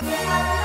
Bye.